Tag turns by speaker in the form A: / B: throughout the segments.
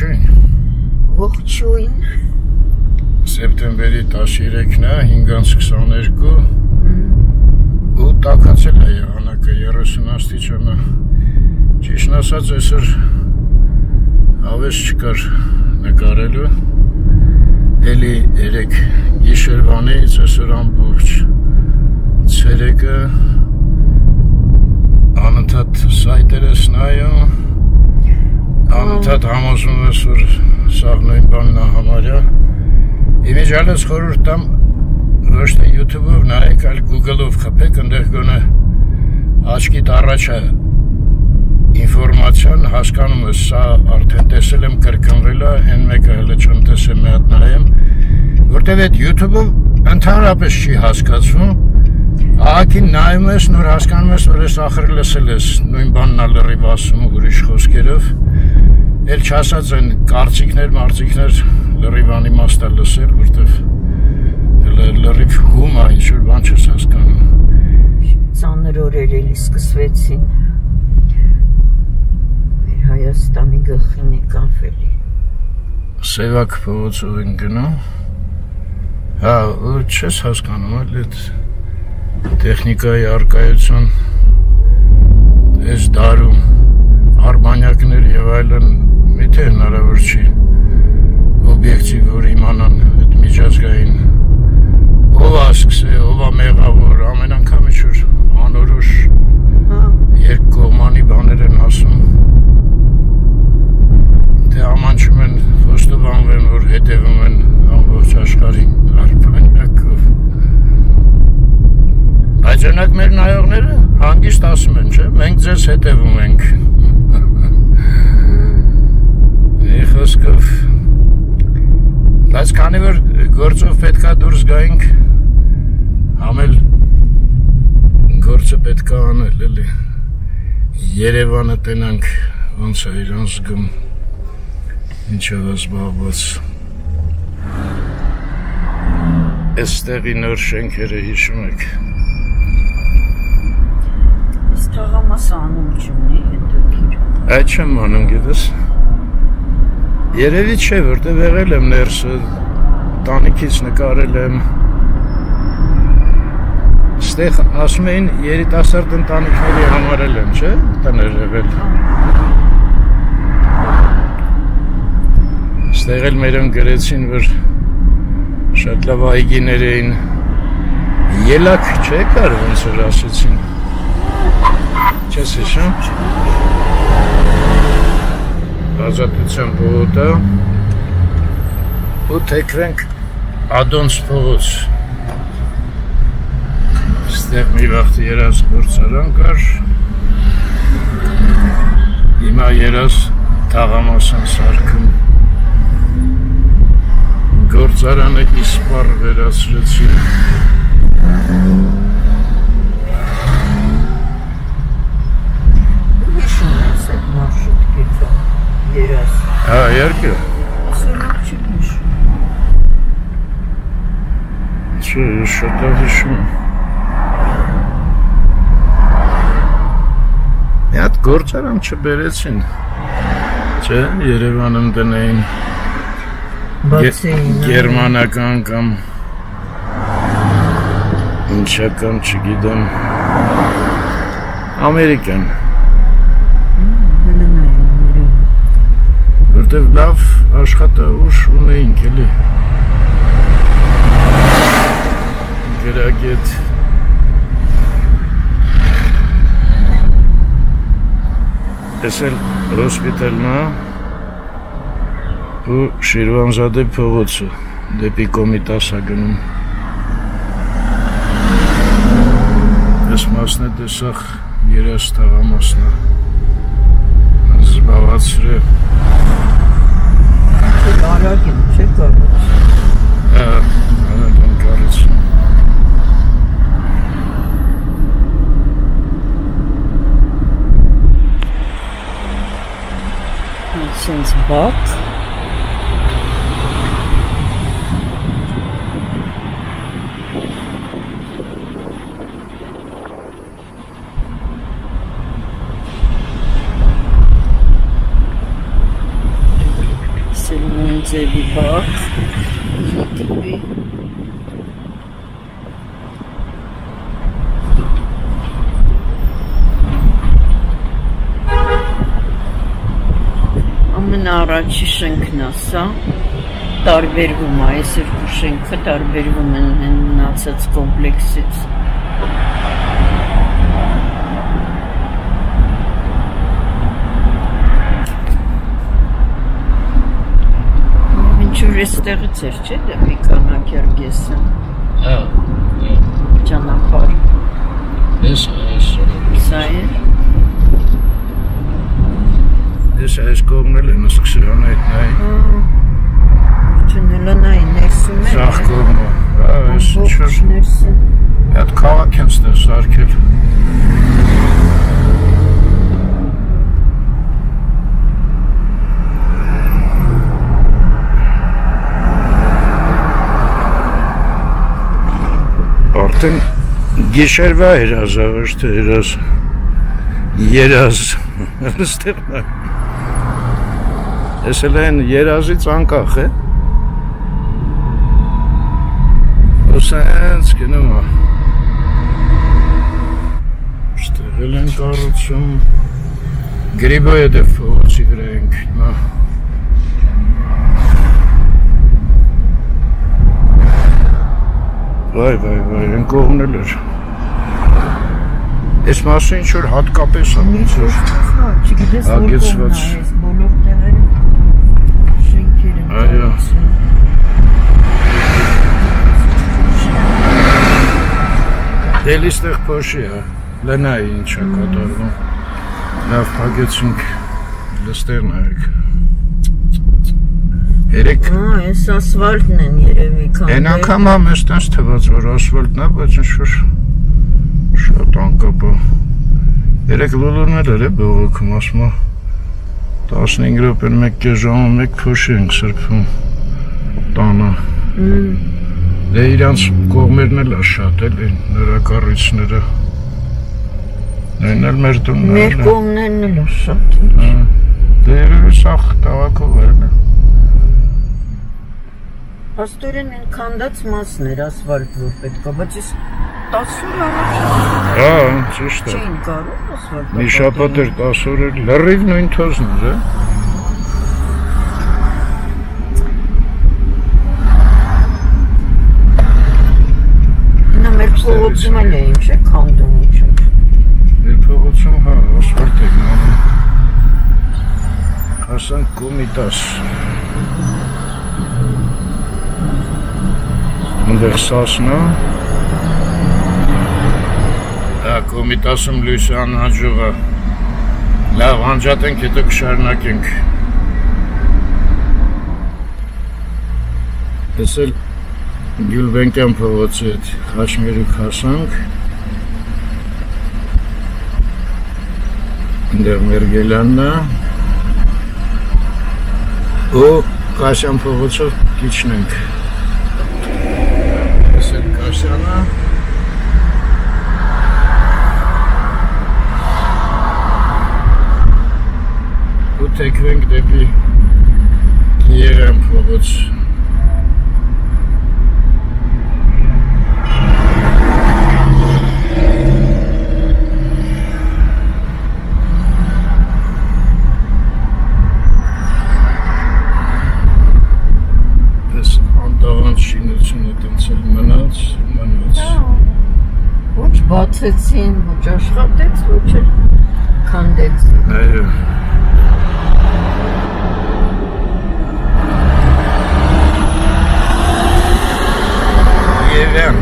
A: Ողջույն։
B: Ողջույն։
A: Սեպտեմբերի 13-ն է 5:22 ու տակացել է եղանակը 30 աստիճանը։ Ճիշտ ասած, այսօր հավես չկար նկարելու։ Էլի 3 գիշերվանից այսօր ամբողջ ցերեկը անընդհատ սայտերս նայում անընդհատ համոզում ես որ սա նույն բանն է համարյա իմիջիալս խորհուրդ տամ ոչ թե YouTube-ով նայեք, այլ Google-ով խփեք, այնտեղ գոնե աչքիդ առաջ է ինֆորմացիան հասկանում ես, սա արդեն տեսել եմ կրկնվել է, այն մեկը հələ չեմ տեսել, մի հատ նայեմ, որտեվ այդ YouTube-ով ընդհանրապես չի հասկացվում Ահագին նայում ես, նոր հասկանում ես, որ ես ախր լսել ես նույն բանն ա լրիվ ասում ուրիշ խոսքերով Էլ չասած են կարծիքներ, մարծիքներ լրիվ անիմաստ է լսել, որտեվ լրիվ հում է, ինչ որ բան չես հասկանում։
B: Ծանր օրեր էլի սկսվեցին։ Մեր Հայաստանի գլխին եկավ էլի։
A: Սևակ փողոցով են գնում։ Հա, չես հասկանում, այլ այդ տեխնիկայի արկայություն այս դարում արբանյակներ եւ այլն Միթե հնարավոր չի օբյեկտիվ որ իմանան այդ միջազգային ով է սկսել, ով է մեղավոր, ամեն անգամ ինչ-որ անորոշ
B: Հա,
A: երկկողմանի բաներ են ասում թե ամանչում են խոստովանվեն, որ հետևում են ամբողջ աշխարհին արբանյակով Բայց օրինակ մեր նայողները հանգիստ ասում են, չէ՞, մենք ձեզ հետևում ենք Մի խոսքով Բայց քանի որ գործով պետքա դուրս գայինք համել գործը պետքա անել էլի Երևանը տենանք ոնց է իրան զգում ինչով է զբաղված Այստեղի նոր շենքերը հիշում եք
B: իսկ թաղամասը անում չունի հետոքիր։
A: Այդ չեմ անում գիտես Երևի չէ, որտեղ եղել եմ ներսը, տանիքից նկարել եմ։ Ստեղ ասում էին երիտասարդ ընտանիքների համարել են, չէ՞, տներ եղել։ Ստեղ էլ մերոն գրեցին, որ շատ լավ այգիներ էին։ Ելակ չէ՞ կար, ոնց որ ասեցին։ Չես հիշում ազատության փողոցը ու թեքվենք Ադոնց փողոց ստեղ մի վաղ երաս գործարան կար հիմա երաս թաղամասան սարքում գործարանը իսպար վերացրեցին
B: Հիշում ես այդ մարշրուտկիցը։ Երաս։
A: հա երկը
B: Ասելով չհիշում։
A: չէ շատ լավ հիշում Մի հատ գործարան չբերեցին չէ Երևանում տնեին
B: Բացի
A: գերմանական կամ ինչական չգիտեմ ամերիկան որտեվ լավ աշխատաուժ ունեինք էլի գրագետ Էսել հոսպիտալն է ու Շիրվանզադե փողոցը դեպի Կոմիտասա գնում Այս մասն է տեսախ երաս տաղամասն է զբաղացրել
B: Արագին չէ կարող։
A: Հա, անընդհատ կարեց։
B: Սենց բաց։ ձևի բակ։ Տիպի։ Ամենաառաջի շենքն է սա տարբերվում է այս երկու շենքը տարբերվում են մնացած կոմպլեքսից Ինչու էստեղից էր, չէ՞, դեպի Կանակերգեսը։
A: Հա։
B: Ճանապարհ։
A: Ես այս
B: Սա է։
A: ես այս կողմն եմ սկսել այդ նայ։
B: Չնելա նայ ներսում է։
A: Ձախ կողմը։ Հա, այս
B: Ամբողջ
A: չոր։
B: ներսը։
A: Այդ քաղաք են ստեղ սարքել։ Արդեն գիշերվա երազա, ոչ թե երազ։ Երազ։ Այստեղ նա։ Ես էլ են երազից անկախ է։ Ոսանց գնում է։ Ստեղել են կառուցում։ Գրիբոյը դե փողոցի վրա ենք հիմա։ Վայ, վայ, վայ, են կողմնել էր։ Այս մասը ինչ որ հատկապես է ոնց որ
B: Հա, չգիտես որ կողմն է, բոլոր տեղերը շենքեր են։
A: Այո։
B: կառուցում։
A: Դելի ստեղ փոշի է։ Լնայի ինչ է կատարվում։ Լավ փագեցինք լստեր նայեք։ Երեք
B: Հա, այս ասֆալտն են երևի քան։
A: Այն անգամ համ ես տես թվաց որ ասֆալտն է, բայց ինչ որ շատ անկապ է։ Երեք լոլորներ էր է բողոքում, ասում է 15 րոպեն 1 ժամը 1 փոշի ենք սրբում տանը։ Դե իրանց կողմերն էլ է շատ էլ նրա կառույցները։ Նույնն էլ մեր տունն
B: Մեր
A: է։
B: կողմներն էլ է շատ։
A: Դե երևի սա տավակով է։
B: Աստորեն են քանդած մասն էր ասֆալտ որ պետք է, բայց ես 10 օր առաջ
A: Հա, ճիշտ է։
B: չէին կարող ասֆալտ։
A: Մի շաբաթ էր 10 օր էր լրիվ նույն թոզն էր, հա։
B: Նա մեր փողոցում էլ էին, չէ՞, քանդում ինչ։
A: Մեր փողոցում հա է գնում։ Հասանք Կոմիտաս։ Այնտեղ սասնա։ Հա Կոմիտասում լույսը անհաջող է։ Լավ, անջատենք, հետո կշարունակենք։ Ես էլ Գյուլբենկյան փողոցի հետ Խաշմերուկ հասանք։ Այնտեղ Մերգելյանն է։ Ու Կաշյան փողոցով քիչնենք։ Ես էլ Կաշյանը։ Ու թեքվենք դեպի Երեմ փողոց։
B: Ոչ բացեցին, ոչ աշխատեց, ոչ էլ քանդեցին։
A: Այո։ Եվեն։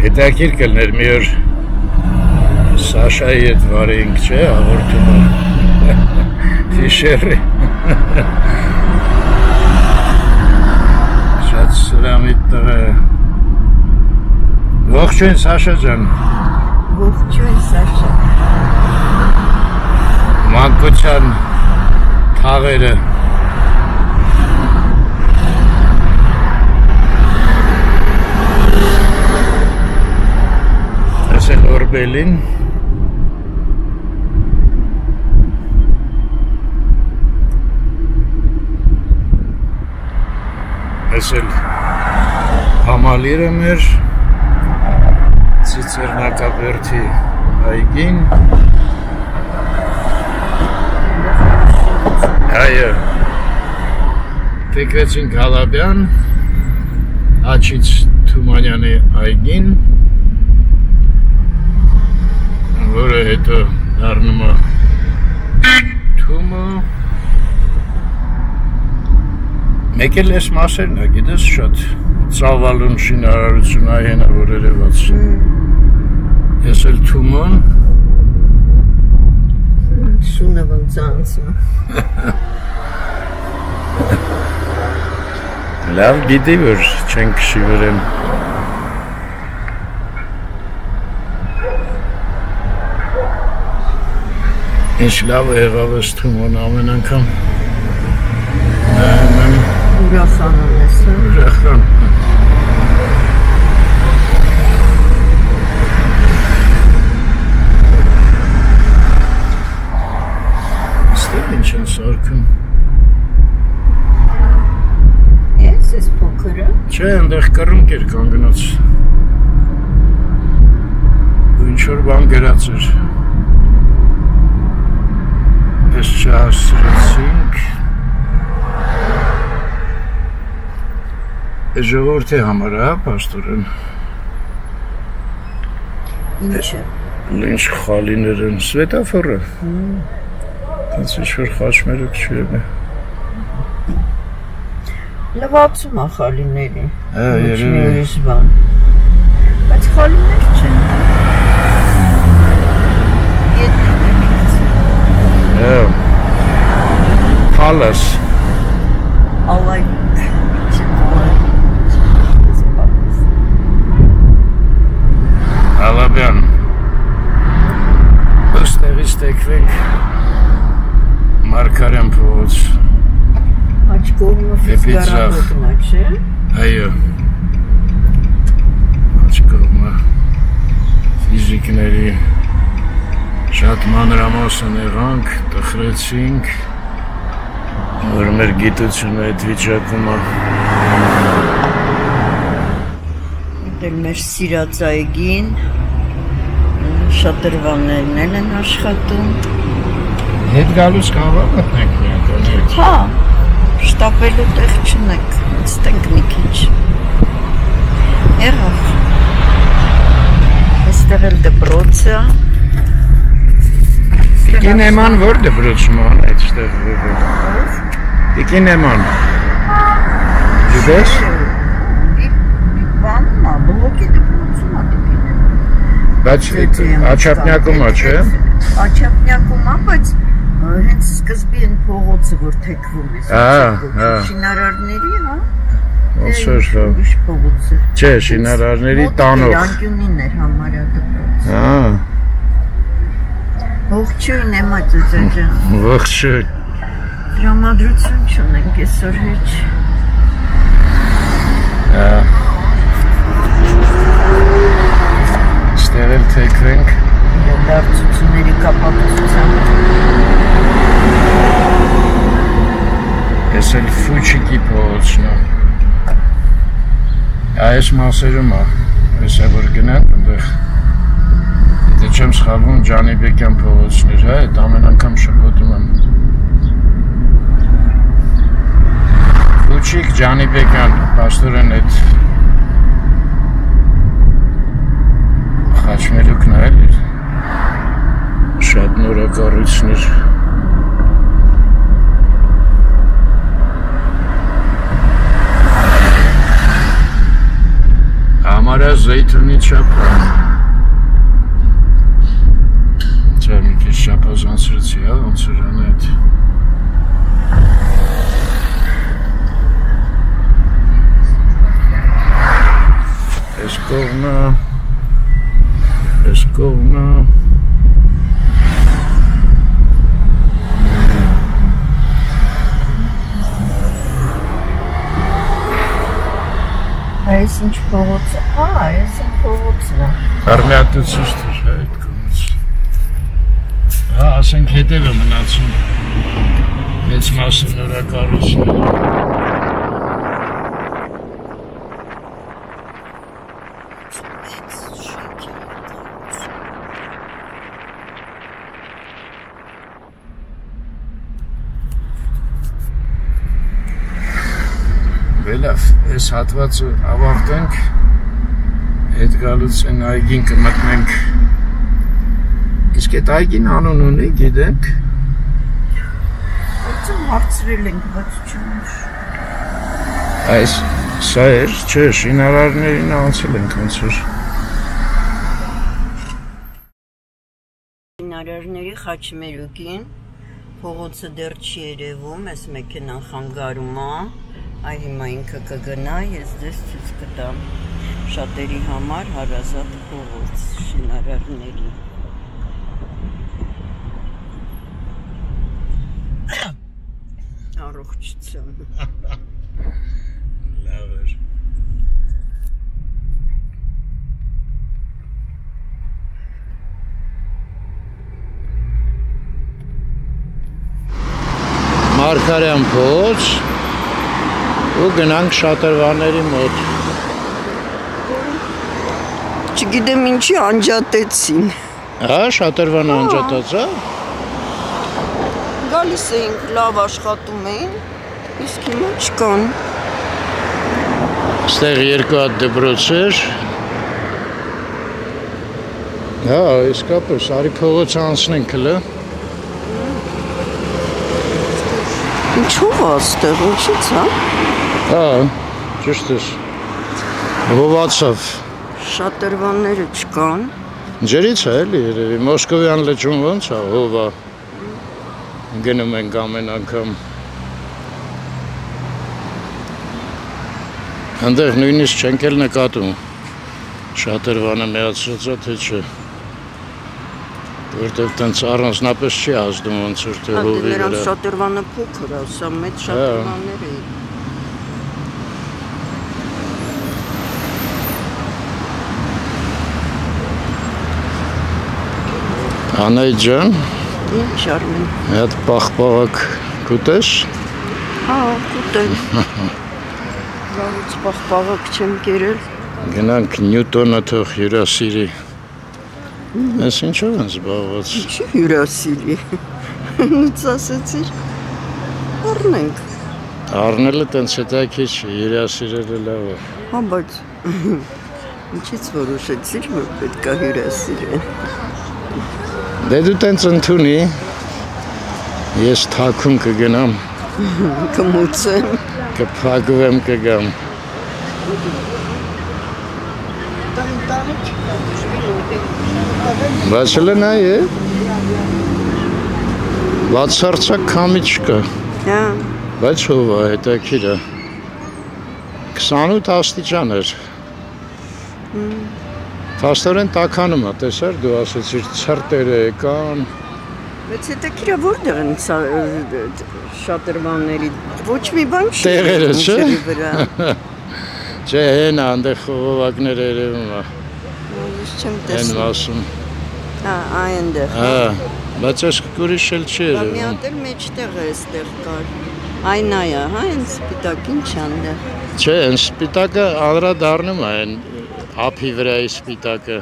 A: Հետաքրքիր կլներ մի օր Սաշայի հետ վարենք, չէ, հաղորդումը։ Տղա։ է։ Ողջույն Սաշա ջան։
B: Ողջույն Սաշա։
A: Ման մանկության թաղերը Ասել օրբելին Ասել համալիրը մեր Ցիցերնակաբերդի այգին Այո Տեկրեցին Գալաբյան Աչից Թումանյանի այգին որը հետո դառնում է Թումը Մեկ էլ այս մասերն է, գիտես, շատ ծավալուն շինարարություն այհենա, որ երևաց։ Ես էլ թումոն։
B: Շունը ոնցանցը։
A: Լավ գիտի, որ չեն քշի վրեն։ Ինչ լավ եղավ ես թումոն ամեն անգամ։
B: Ուրախանում ես, հա։
A: ուրախան։ Ստեղ ինչ են սարքում։
B: Ես ես փոքրը։
A: Չէ, այնտեղ կռունկ էր կանգնած։ ինչ որ բան գրած էր։ Ես չհասրեցինք։ Ժողովրդի համար, հա, պաստորեն։
B: Ինչը։
A: Ինչ խալիներ են, սվետաֆորը։ Դից ինչ որ խաչմերը քչում է։
B: Լվացում է խալիների։
A: Հա,
B: Ոչ մի
A: երևի։
B: ուրիշ բան։ Բայց խալիներ չեն։ Ետնիկից։
A: Հա։ Փալաս։
B: Ալայ։
A: Ալաբյան։ Ոստեղից տեկվենք Մարկարյան փողոց։ Դեպի ձախ։
B: ֆիզգարաբոտնա, չէ։
A: Այո։ Աչքովը ֆիզիկների շատ մանրամասն եղանք, տխրեցինք, որ մեր գիտությունը այդ վիճակում է։
B: Դեր մեր սիրած այգին շատ դրվաններն էլ են աշխատում։
A: Հետ գալուց կարող մտնենք անգամ։
B: Հա, շտապելու տեղ չունենք, ստենք մի քիչ։ Եղավ։ Այստեղ էլ դպրոցը,
A: Կինեման որ դպրոցում է այդտեղ եղել։ Կինեման։ Գիտես։
B: բանում է, բլոկի դպրոցում է դեպի։
A: Բայց աչափնյակում է, չէ։
B: Աչափնյակում է, բայց հենց սկզբի են փողոցը, որ թեքվում է։
A: հա։
B: Շինարարների, հա։
A: որ հա։
B: Ուրիշ փողոց է։
A: Չէ, շինարարների տանող։
B: Անկյունին էր համարյա դպրոց։
A: Հա,
B: Ողջույն եմ ածածա ջան։
A: ողջը։
B: Դրամատրություն չունենք այսօր հեչ։
A: Հա։ Ստեղ էլ թեքվենք։
B: Դարձությունների կապակցությամբ
A: Ես էլ Ֆուչիկի փողոցն է։ Այս մասերում է։ Հեսա որ գնանք այնտեղ։ Դե չեմ սխալվում Ջանիբեկյան փողոցներ, հա, այդ ամեն անգամ շփոթում եմ։ Ֆուչիկ Ջանիբեկյան, պաստորեն այդ խաչմերուկն է էլի։ Շատ նորակառույցներ։ Համարյա զեյթունի չափ է։ Չէ, մի քիչ շապազանցրեցի, հա, այս
B: ինչ փողոց։ Ա, այս ինչ փողոցն է։
A: Արմիատուցիչ դուր այդ կողմից։ Հա, ասենք հետևը մնացում։ Մեծ մասը նորա այս հատվածը ավարտենք հետ գալուց այն այգին կմտնենք իսկ այդ այգին անուն ունի գիտենք
B: Այդում հարցրել ենք, բայց չունի։
A: այս սա էր չէ շինարարներին անցել ենք ոնց որ
B: Շինարարների խաչմերուկին փողոցը դեռ չի երևում, այս մեքենան խանգարում է։ Այ հիմա ինքը կգնա, ես դες ցույց կտամ։ Շատերի համար հարազատ փողոց շինարարների։ Առողջություն։
A: լավ էր Մարկարյան փոց ու գնանք շատրվանների մոտ
B: Չգիտեմ ինչի անջատեցին։
A: հա շատրվանը անջատած է
B: Գալիս էինք, լավ աշխատում էին, իսկ հիմա չկան։
A: Ստեղ երկու հատ դպրոց էր Հա, իսկապես, արի փողոց անցնենք հլը
B: Ինչու՞ է այստեղ, ինչի՞ց է։
A: Հա, ճիշտ է Հովացավ
B: Շատրվանները չկան։
A: Ջերից է էլի երևի Մոսկովյան լճում ոնց է հովա գնում ենք ամեն անգամ Հանդեղ նույնիսկ չենք էլ նկատում շատրվանը միացրած է թե չէ որտեղ տենց առանձնապես չի ազդում ոնց որ թե
B: Հա, դե
A: հովի
B: նրանց
A: վրա
B: շատրվանը փոքր է, սա մեծ
A: Հա։
B: շատրվաններ էին։
A: Անայ ջան
B: Ինչ արմեն։
A: մի հատ պաղպաղակ կուտես
B: Հա, կուտեն։ Վաղուց պաղպաղակ չեմ կերել։
A: գնանք նյուտոնը թող հյուրասիրի Այս ինչով են զբաղված
B: Ինչի հյուրասիրի։ Նույնց ասեցիր։ Առնենք։
A: Առնելը տենց հետաքրքիր չի, հյուրասիրելը լավ է։
B: Հա, բայց ինչից որոշեցիր, որ պետք է հյուրասիրեն։
A: Դե դու տենց ընդունի։ Ես թաքուն կգնամ,
B: Կմուծեմ։
A: կփակվեմ կգամ։ հələ նայ է։ Բացարձակ քամի չկա,
B: Հա,
A: բայց հով է, հետաքրիր է։ 28 աստիճան էր։ Փաստորեն տականում է, տեսար, դու ասեցիր ցրտերը կան,
B: բայց հետաքրքիր է որտեղ են սա շատրվանների ոչ մի բան չի։
A: Տեղերը, չէ՞։ Չէ, հեն այնտեղ խողովակներ երևում է,
B: Ես չեմ
A: հեն
B: տեսնում։
A: մասում։
B: Հա, այնտեղ։
A: Հա, բայց այս ուրիշ էլ չի
B: Բա մի
A: երևում։
B: հատ էլ մեջտեղ է այստեղ կար։ Այն այա, հա, այն սպիտակ ինչ անդը։
A: Չէ, այն սպիտակը անդրադառնում է այն ափի վրայի սպիտակը։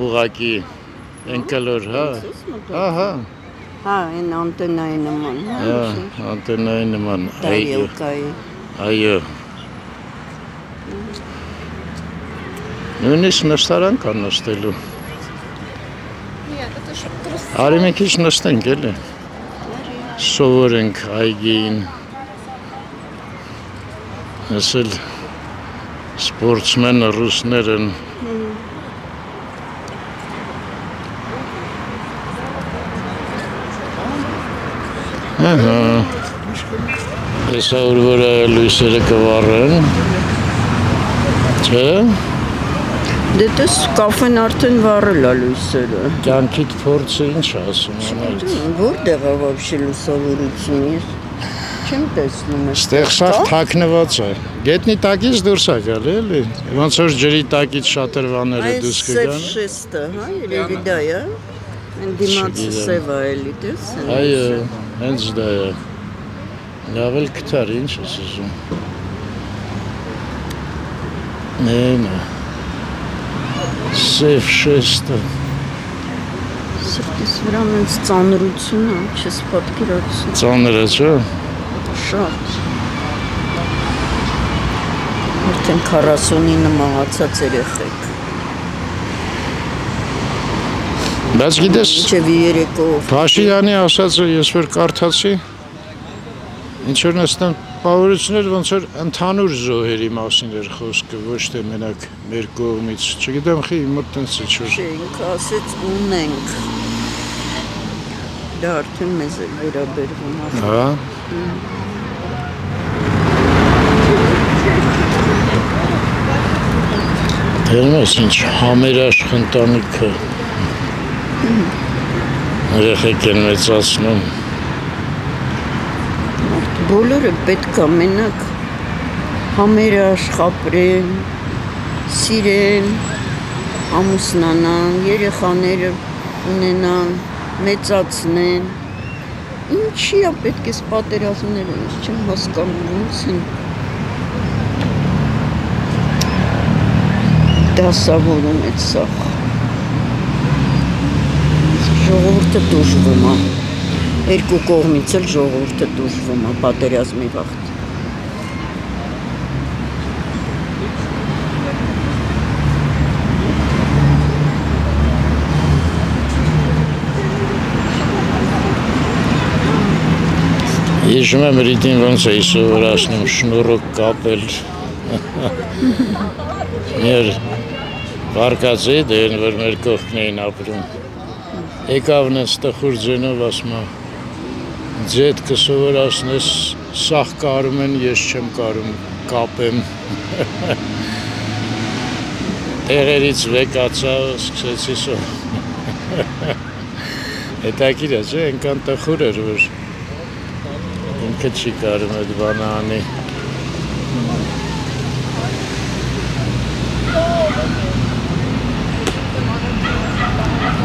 A: Ուղակի ընկլոր, հա։ Ահա,
B: Հա, այն անտենայի նման, հա։
A: հա, անտենայի նման։ Այո, այո։ Նույնիսկ նստարան կան նստելու։ Արի մի քիչ նստենք էլի։ Սովորենք այգին։ Ասել սպորտսմենը ռուսներ են։ Ահա։ Հեսա որ որը լույսերը կվառեն։ Չէ։
B: Դե տես կաֆեն արդեն վառել է լույսերը։
A: Կյանքիդ փորձը ինչ ասում անայդ։
B: Որտեղ է բավարշի լուսավորությունը։ Չեմ տեսնում ես։
A: Ստեղ սա թաքնված է։ Գետնի տակից դուրս է գալի, էլի։ Ոնց որ ջրի տակից շատրվաները
B: Այս
A: դուրս
B: սև
A: կգան։
B: շեստը, հա, երևի դա է։ Այն դիմացը սև է էլի, դες։
A: Այո, հենց դա է։ Լավ էլ կթար, ինչ ես ուզում։ Նենա։ Սև շեստը։
B: Սրտիս վրա մենց ծանրություն է, չես պատկերացնում։
A: Ծանր է, չէ՞։
B: Շատ։ Արդեն 49 մահացած երեխեք։
A: Բայց գիտես,
B: Ինչև երեկով։
A: Փաշինյանի ասածը ես որ կարդացի, ինչ որ նստան պավորություններ ոնց որ ընդհանուր զոհերի մասին էր խոսքը, ոչ թե մենակ մեր կողմից։ Չգիտեմ, խի իմ մոտ տենց է Չէ,
B: ինքը ասեց ունենք։ Դա արդեն մեզ է վերաբերվում հա։
A: Դերում ես ինչ համերաշխ ընտանիքը երեխեք են մեծացնում
B: Բոլորը պետք է մենակ համերաշխապրեն, սիրեն, ամուսնանան, երեխաները ունենան, մեծացնեն։ Ինչի է պետք է պատերազմները, ես չեմ հասկանում, ոնց են դասավորում այդ սա։ Ժողովուրդը դժվում է։ Երկու կողմից էլ ժողովուրդը դժվում է պատերազմի վաղտ։
A: Հիշում եմ ռիտին ոնց էի սովորացնում շնորհոք կապել։ Մեր վարկածի դեն որ մեր կողքն էին ապրում։ Եկավ նենց տխուր ձենով ասում է, ձետ կսովորացնես, սաղ կարում են, ես չեմ կարում կապեմ։ Տեղերից վեկացա, սկսեցի սո։ Հետաքրիր է, չէ, այնքան տխուր էր, որ ինքը չի կարում այդ բանը անի։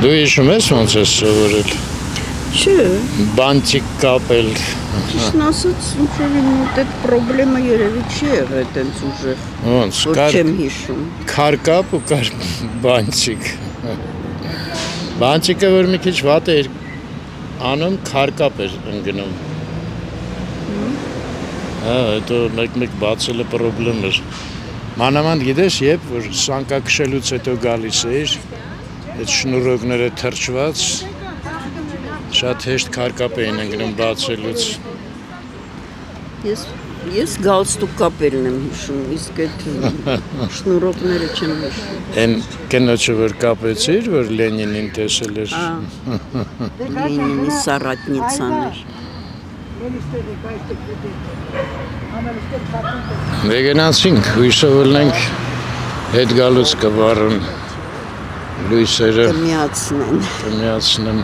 A: Դու հիշում ես ոնց ես սովորել։
B: Չէ,
A: Բանտիկ կապել։
B: ճիշտ ասած, ինչ որ իմ մոտ այդ խնդրեմը երևի չի եղել այտենց ուժեղ,
A: Ոնց կար
B: չեմ հիշում։
A: քարկապ ու կար բանտիկ։ Բանտիկը որ մի քիչ վատ էր անում, քարկապ էր ընկնում։ Հա, հետո մեկ-մեկ բացելը խնդրեմ էր։ Մանավանդ գիտես, երբ որ սանկակշելուց հետո գալիս էր, այդ շնուրոկները թրջված, շատ հեշտ քարկապ էին ընկնում բացելուց։
B: Ես ես գալստուկ կապերն եմ հիշում, իսկ այդ շնուրոկները չեմ հիշում։
A: Այն կնոջը որ կապեցիր, որ Լենինին տեսել էր։
B: Լենինի սառատնիցաներ։
A: Դե գնացինք, հույսով ելնենք հետ գալուց կվարուն լույսերը
B: Կմիացնեն։
A: կմիացնեմ։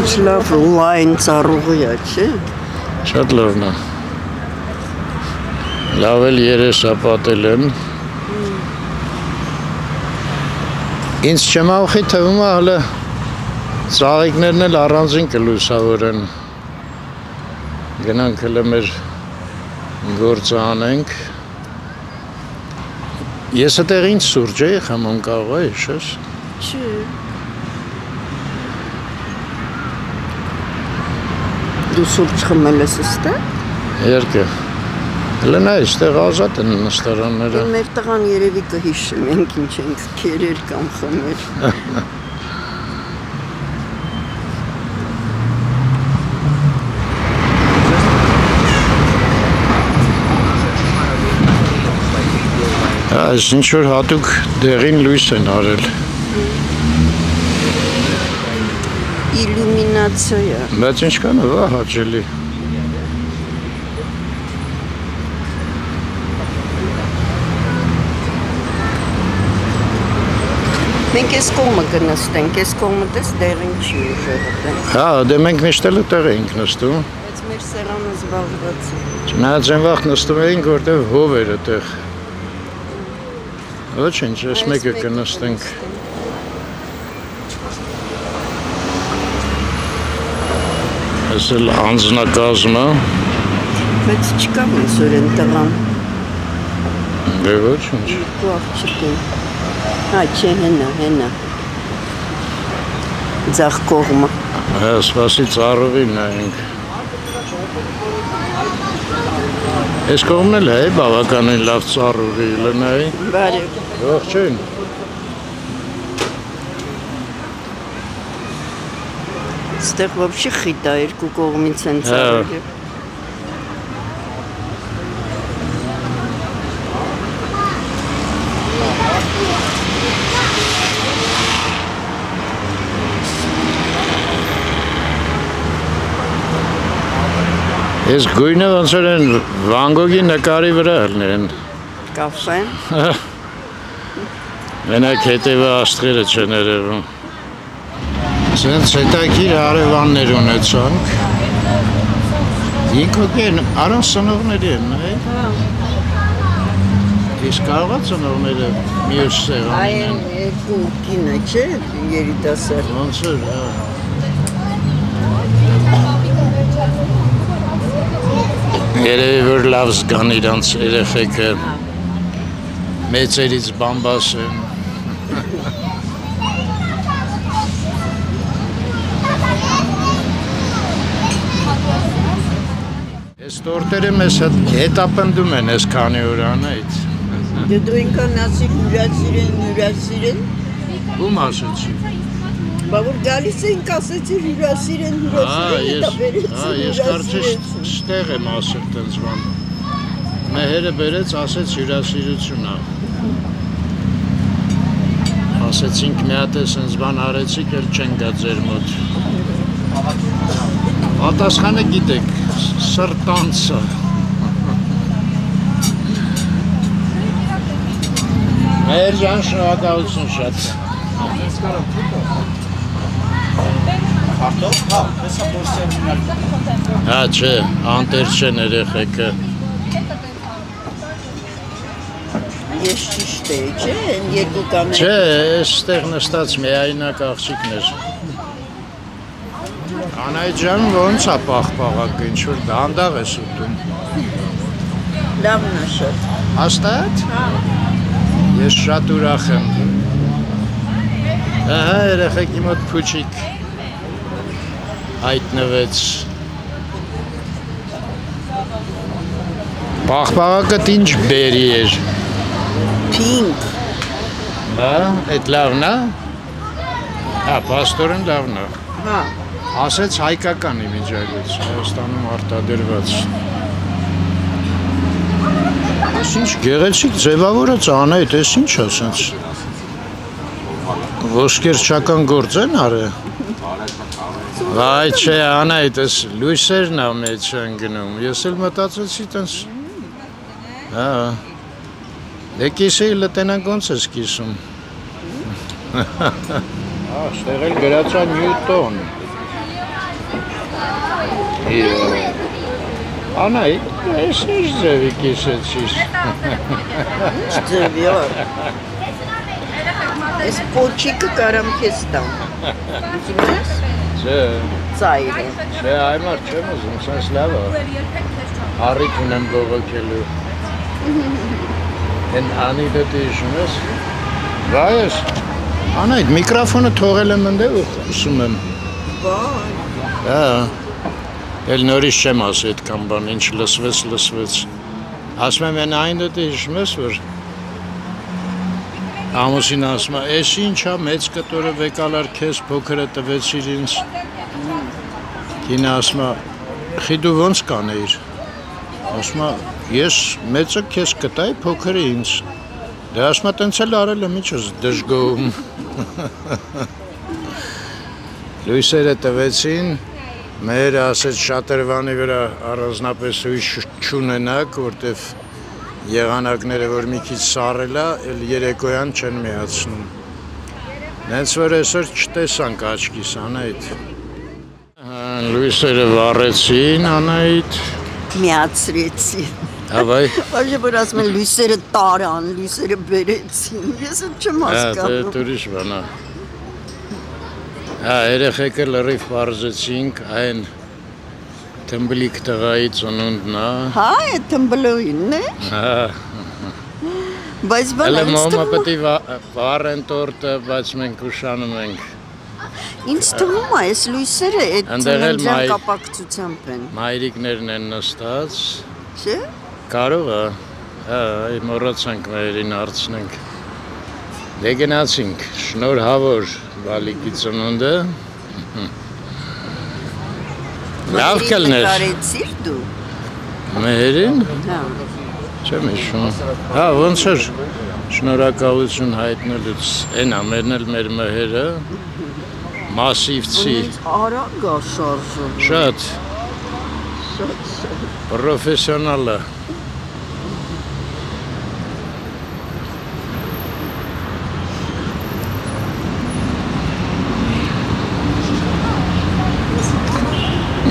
B: Ինչ լավ լայն ծառուղի է, չէ։
A: Շատ լավն է։ Լավ էլ երեսապատել են։ Ինձ չմախի թվում է հələ ծաղիկներն էլ առանձին կլուսավորեն։ Գնանք հələ մեր գործը անենք։ Ես այդտեղ ինչ սուրճ էի խմում կարող է, հիշես։
B: Չէ։ Դու սուրճ խմել ես ստե։
A: Երկը։ Հələ նա այստեղ ազատ են նստարանները։
B: Մեր տղան երևի կհիշի մենք ինչ ենք քերեր կամ խմել։
A: Այս ինչ որ հատուկ դեղին լույս են արել։
B: Իլյումինացիա։
A: Բայց ինչքան վա հաճելի։
B: Մենք այս կողմը կնստենք, այս կողմը դες դերին չի ուժեղը տեն։
A: Հա, դե մենք միշտ էլ այդտեղ էինք նստում։
B: Բայց մեր սեղանը զբաղված է։
A: Չնայած այն վաղ նստում էինք, որտեղ հով էր այդտեղ։ Ոչինչ, այս մեկը կնստենք։ Այս էլ անձնակազմը,
B: Բայց չկա ոնց որ են տղան։
A: դե ոչինչ։
B: Երկու աղջիկ են։ Հա, չէ, հենա, հենա։ Ձախ կողմը։
A: Հա, սպասի ծառովին նայենք։ Այս կողմն էլ է բավականին լավ ծառուրի լնայի։
B: Բարի։
A: Ողջույն։
B: Ստեղ բավջի խիտ է երկու կողմից են
A: հա,
B: ծառուրը։
A: Այս գույնը ոնց որ են Վան Գոգի նկարի վրա ելնեն։
B: Կաֆե։
A: Մենակ հետևը աստղերը չեն երևում։ Սենց հետաքրիր հարևաններ ունեցանք։ Ինքոքեն առանց ծնողների են, այ։ Իսկ կարողա ծնողները մյուս սեղանին են։
B: երկու կինը չէ, երիտասարդ։
A: Ոնց որ, հա։ Երևի որ լավ զգան իրանց երեխեքը մեծերից բամբաս են։ Այս տորտերը մեզ հետ հետապնդում են այս քանի օրանից։
B: Դե դու ինքան ասիր հյուրասիրեն, հյուրասիրեն։
A: Ում ասեցի։
B: Բա որ գալիս ենք ասեցի հյուրասիրեն, հյուրասիրեն,
A: ես,
B: դա բերեցին,
A: հա, ես կարծես ստեղ եմ ասել տենց բան։ Մեհերը բերեց, ասեց հյուրասիրություն ա։ Ասեցինք մի հատ է սենց բան արեցիք, էլ չեն գա ձեր մոտ։ Պատասխանը գիտեք, սրտանցը։ Մեր ջան, շնորհակալություն շատ։
C: Քարտոֆ, հա, հեսա պորսիան
A: Հա, չէ, անտեր չեն երեխեքը։
B: Ես ճիշտ է, չէ, են երկու կաներ։
A: Չէ, այստեղ նստած միայնակ աղջիկներ։ Անայդ ջան ոնց է պաղպաղակը, ինչ որ դանդաղ է ուտում։
B: Լավն է շատ։
A: Հաստատ։
B: Հա։
A: Ես շատ ուրախ եմ։ Ահա երեխեքի մոտ փուչիկ հայտնվեց։ Պաղպաղակը ինչ բերի էր։
B: Pink։
A: Հա, այդ լավն է։ Հա, պաստորեն լավն է։
B: Հա։
A: Ասեց հայկական իմիջայլոց, Հայաստանում արտադրված։ Այս ինչ գեղեցիկ ձևավորած անայդ, այս ինչ ասենց։ Ոսկերչական գործ են արը։ Վայ, չէ, անայդ, այս լույսերն ա մեջ են գնում։ Ես էլ մտածեցի տենց։ Հա։ Դե կիսեի լտենանք ոնց ես կիսում։ Հա, ստեղ էլ գրածա Նյուտոն։ Անայ, ես ինչ ձևի կիսեցիս։
B: Ձևի օր։ Այս պոչիկը կարամ քեզ տամ։ Ուզում ես։
A: Չէ,
B: Ծայրը։
A: չէ, այմար չեմ ուզում, սենց լավ է։ Առիթ ունեմ բողոքելու։ Են անի դեպի հիշում ես։ Վայես, անայդ միկրոֆոնը թողել եմ ընդե ու խոսում եմ։
B: Բայ։
A: Հա։ Էլ նորից չեմ ասի այդքան բան, ինչ լսվեց, լսվեց։ Ասում եմ այն այն դե հիշում ես որ Ամուսին ասում է, «Էս ինչա մեծ կտորը վեկալար քեզ փոքրը տվեցիր ինձ»։ Կինը ասում է, «Խի դու ոնց կանեիր»։ Ասում է, «Ես մեծը քեզ կտայի, փոքրը ինձ»։ Դե ասում է, «Տենց էլ արել եմ, ինչ ես դժգոհում»։ Լույսերը տվեցին, Մերը ասեց շատրվանի վրա առանձնապես հույս չունենակ, որտեվ եղանակները որ մի քիչ սառել է, էլ երեկոյան չեն միացնում։ Նենց որ այսօր չտեսանք աչքիս Անահիտ։ Հա, Լույսերը վառեցին Անահիտ։
B: Միացրեցի։
A: Հավայ։
B: Բայց որ ասում են լույսերը տարան, լույսերը բերեցին։ Ես էլ չեմ
A: Հա, դե
B: հասկանում։
A: դուրիշ բանա։ Հա, երեխեքը լրիվ վարզեցինք այն թմբլիկ տղայի ծնունդն է։
B: Հա, այդ թմբլոյինն է,
A: Հա,
B: բայց
A: հələ
B: բանը
A: մամա պետք է վա- վառեն տորտը, բայց մենք ուշանում ենք։
B: Ինձ թվում է, այս լույսերը այդ ծննդյան կապակցությամբ են,
A: Մայրիկներն են նստած։
B: չէ՞։
A: Կարող է։ Հա, մոռացանք մայրին հարցնենք։ Դե գնացինք։ Շնորհավոր Բալիկի ծնունդը։ Լավ կլներ։
B: Կարեցիր դու։
A: Մերին
B: Հա։
A: չեմ հիշում։ Հա, ոնց էր շնորհակալություն հայտնելուց։ Էնա մերն էլ մեր մհերը մասիվցի
B: արագ է շարժը։
A: շատ պրոֆեսիոնալ է։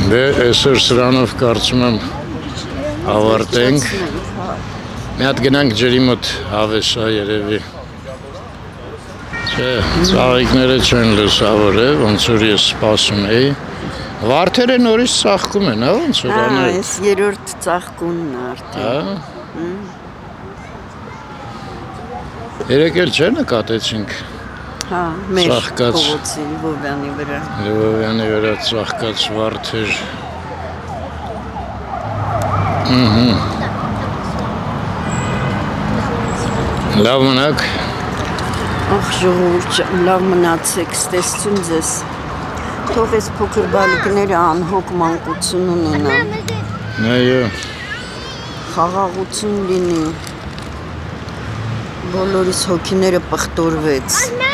A: Դե այսօր սրանով կարծում եմ ավարտենք։ Մի հատ գնանք ջրի մոտ հավեսա երևի։ Չէ, ծաղիկները չեն լուսավոր է, ոնց որ ես սպասում էի։ Վարդերը նորից ծաղկում են, հա, ոնց որ
B: Հա,
A: անել։
B: այս երրորդ ծաղկունն արդեն։
A: Հա։ Երեք էլ չէ նկատեցինք
B: Հա, մեր
A: Ծաղկած։
B: փողոցի Լվովյանի վրա։
A: Լևովյանի վրա ծաղկած վարդեր։ Ահա։ Լավ մնաք։
B: Ախ, ժողովուրդ, լավ մնացեք, ստեսություն ձեզ։ Թող այս փոքր բալիկները անհոգ մանկություն ունենան,
A: Այո,
B: խաղաղություն լինի։ Բոլորիս հոգիները պղտորվեց։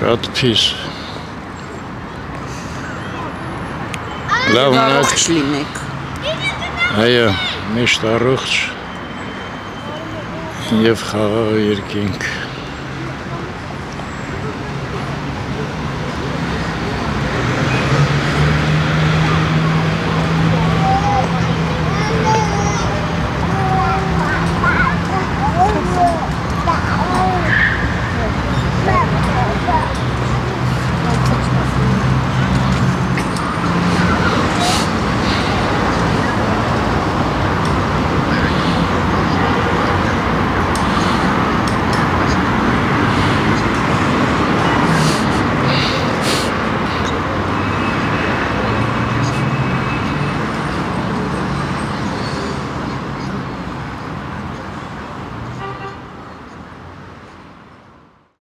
A: շատ փիս։ Լավ
B: Առողջ լինեք։
A: Այո, միշտ առողջ եւ խաղաղ երկինք։